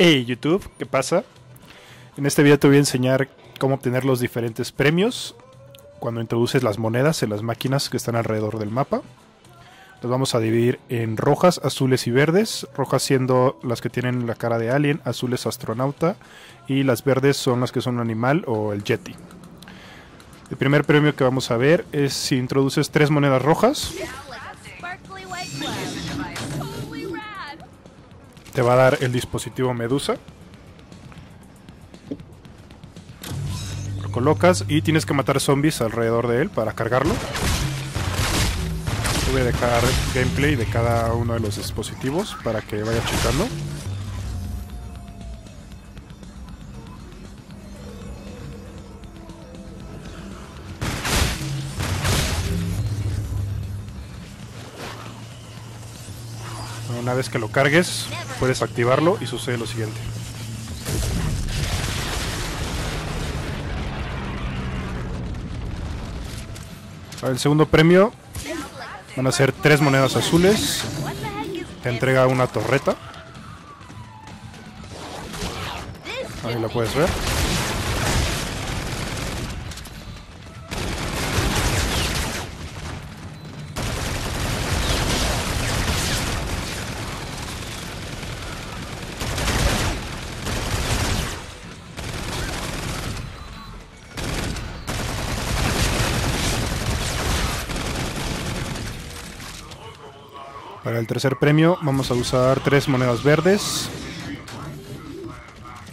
Hey YouTube, ¿qué pasa? En este video te voy a enseñar cómo obtener los diferentes premios cuando introduces las monedas en las máquinas que están alrededor del mapa. Los vamos a dividir en rojas, azules y verdes. Rojas siendo las que tienen la cara de alien, azules astronauta y las verdes son las que son un animal o el yeti. El primer premio que vamos a ver es si introduces tres monedas rojas. Te va a dar el dispositivo Medusa. Lo colocas y tienes que matar zombies alrededor de él para cargarlo. Voy a dejar gameplay de cada uno de los dispositivos para que vaya checando. Una vez que lo cargues, puedes activarlo y sucede lo siguiente. El segundo premio van a ser tres monedas azules. Te entrega una torreta. Ahí la puedes ver. Para el tercer premio vamos a usar tres monedas verdes.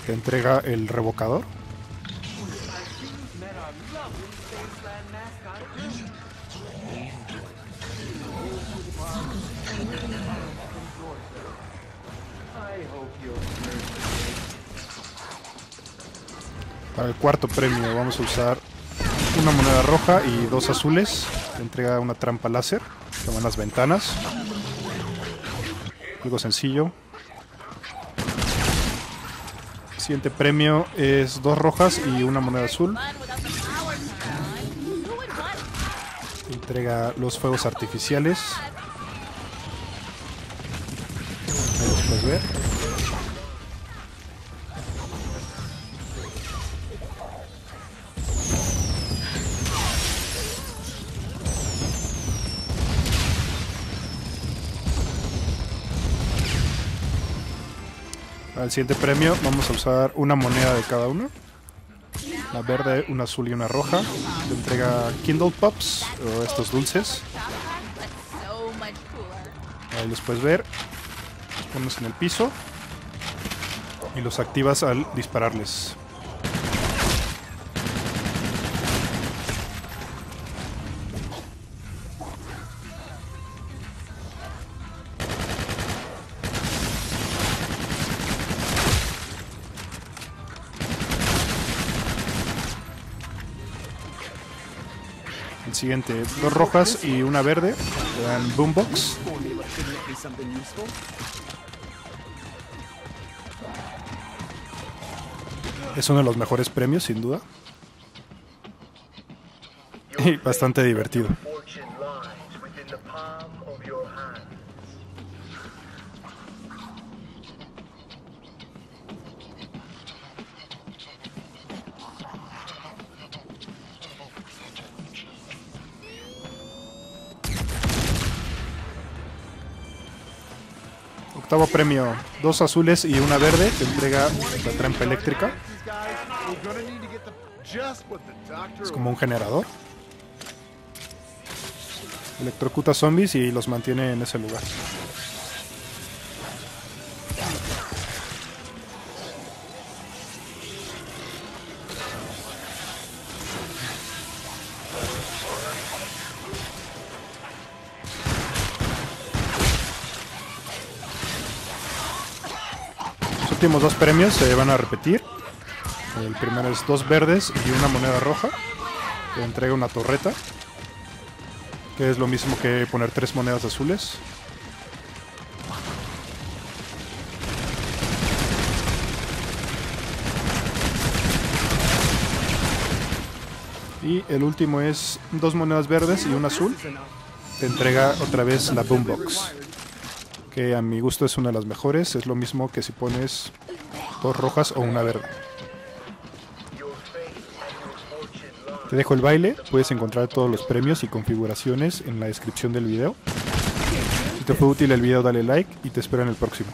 Te entrega el revocador. Para el cuarto premio vamos a usar una moneda roja y dos azules. Te entrega una trampa láser que van las ventanas. Algo sencillo. Siguiente premio es dos rojas y una moneda azul. Entrega los fuegos artificiales. Ahí los puedes ver. El siguiente premio vamos a usar una moneda de cada uno. La verde, una azul y una roja. Te entrega Kindle Pops o estos dulces. Ahí los puedes ver. Los pones en el piso y los activas al dispararles. Siguiente, dos rojas y una verde. Le boombox. Es uno de los mejores premios, sin duda. Y bastante divertido. Octavo premio, dos azules y una verde, te entrega la trampa eléctrica. Es como un generador. Electrocuta zombies y los mantiene en ese lugar. Últimos dos premios se van a repetir. El primero es dos verdes y una moneda roja. Que entrega una torreta. Que es lo mismo que poner tres monedas azules. Y el último es dos monedas verdes y una azul. Te entrega otra vez la boombox. Que a mi gusto es una de las mejores. Es lo mismo que si pones dos rojas o una verde. Te dejo el baile, puedes encontrar todos los premios y configuraciones en la descripción del video. Si te fue útil el video dale like y te espero en el próximo.